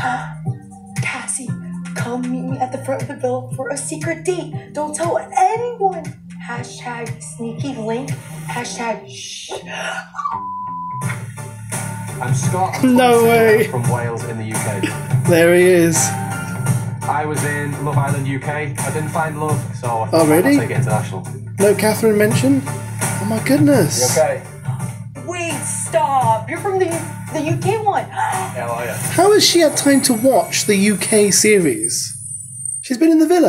Tom, Cassie, come meet me at the front of the villa for a secret date. Don't tell anyone. Hashtag sneaky link. Hashtag shh. I'm Scott. No way. From Wales in the UK. there he is. I was in Love Island UK. I didn't find love, so I oh, thought I'd take it international. No Catherine mentioned? Oh my goodness. You okay? We start. You're from the the UK one. How are you? How has she had time to watch the UK series? She's been in the villa.